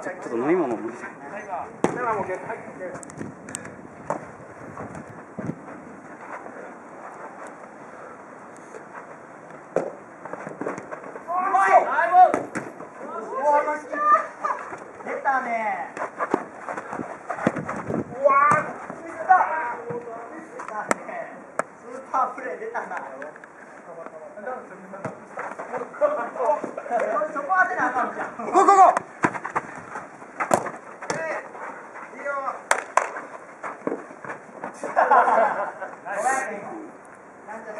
ちょっと飲み物飲みたい。出たなそこ当てなあかんじゃんゴーゴーゴーいいよなんちゃった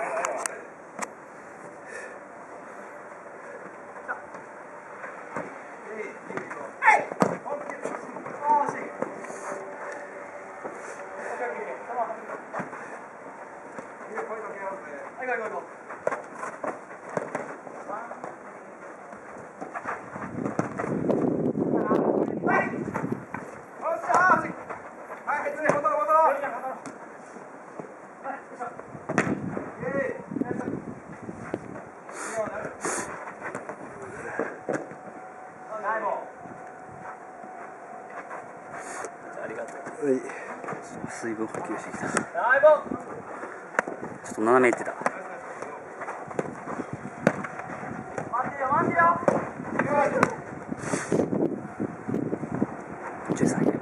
ありがとうはい水分補給してきた。ちょっと斜め行ってた待ってよ待ってよ13円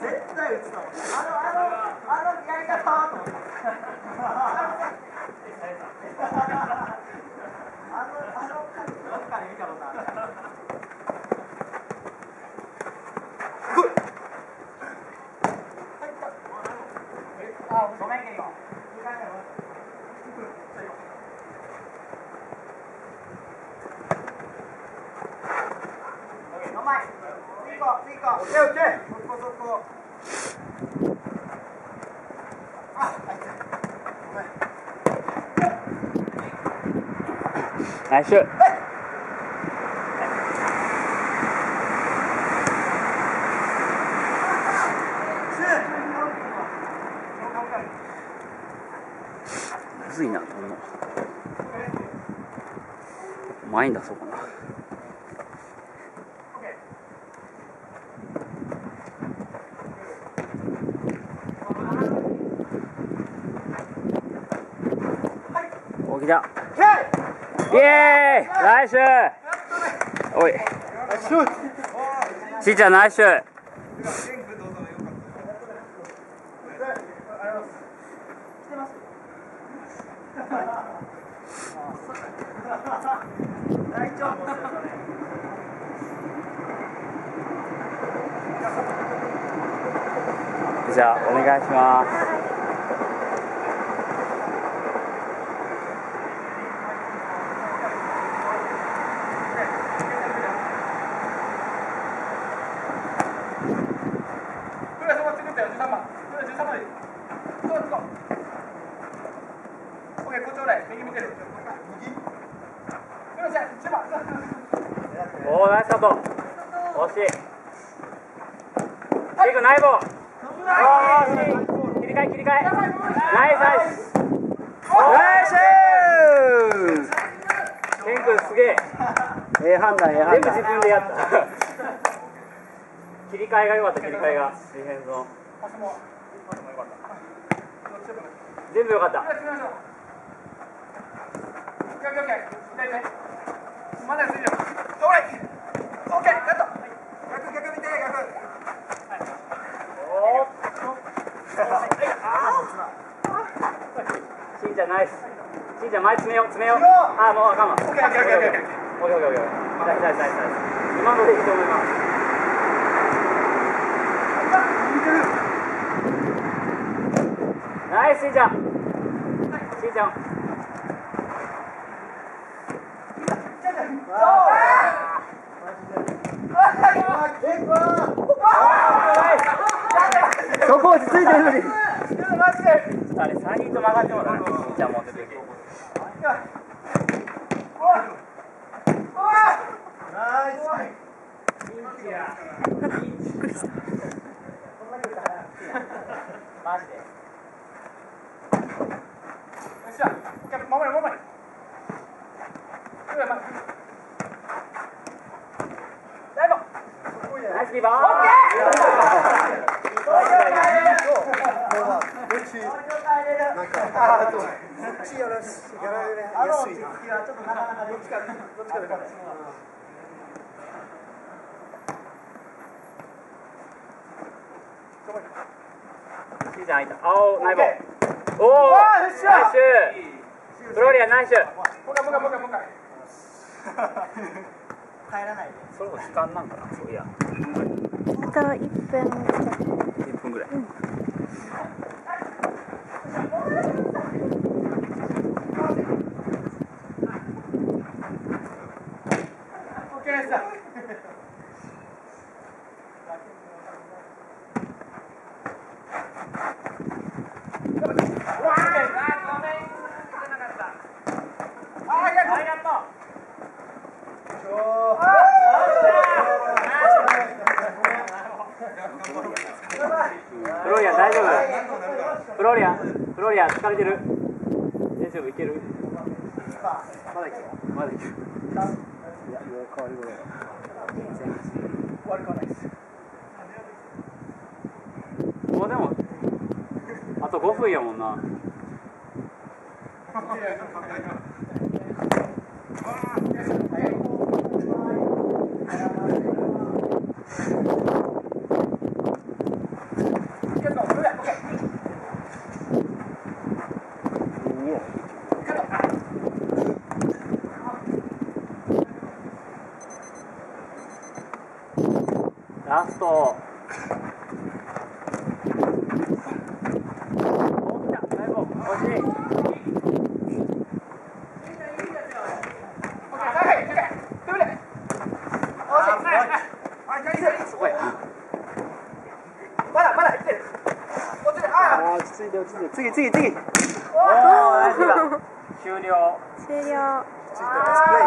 絶対打つん。ナイスシューむずいな、飛んの。前に出そうかな。イエーイナイスおい。しーちゃんナイス大丈夫、じゃあ、お願いします。おー、ナイスカット。惜しい。ナイボー。おー、しい。切り替え、切り替え。ナイス、ナイス。ナイスケン君すげえ。ええ判断、ええ判断。全部自分でやった。切り替えが良かった、切り替えが。ディフェンスの。全部良かった。しんちゃんナイス。しんちゃん前詰めよう、詰めよう。あ、もうあかんわ。いいと思います。ナイスしんちゃん。しんちゃん。そこ落ち着いてるのにあれ。三人と曲がってもらうゃ持ってマジでよっしゃ守れ守れナイスキーパーオッケーなんか、ああ、どっちやらしやられやすいな。時はちょっとなかなかどっちかどっちかでかしーちゃん入った青ナイボおおナイスフローリアンナイスも帰らないでそれも時間なんかなそういやあと1分1分ぐらいオッケーナイスだフロリア大丈夫フロリアフロリア疲れてる。大丈夫いける？まだいけるまだいけるもうでもあと5分やもんな。ラストお来た最後惜しいそこやまだまだ来てるこっちであああ、落ち着いて落ち着いて。次次次。終了終了ついてます。